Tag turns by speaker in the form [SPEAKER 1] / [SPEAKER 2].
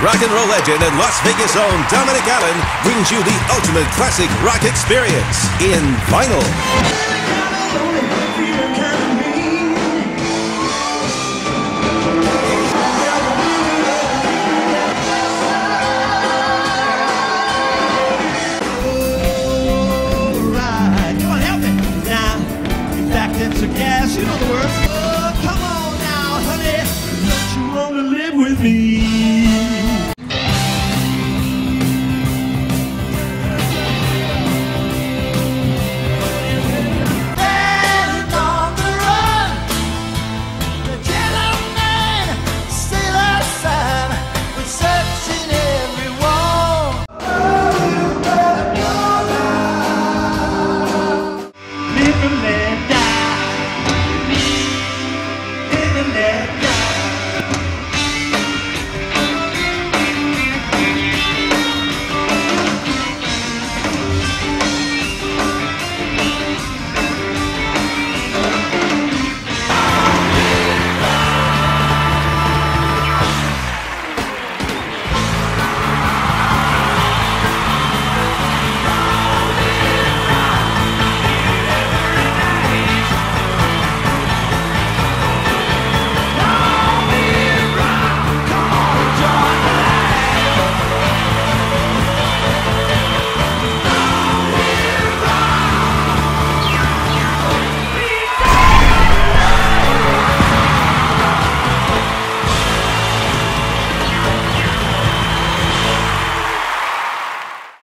[SPEAKER 1] Rock and roll legend and Las Vegas own Domenick Allen brings you the ultimate classic rock experience in vinyl.
[SPEAKER 2] You know the words. Oh, come on now, honey. Don't you wanna live with me? Yeah.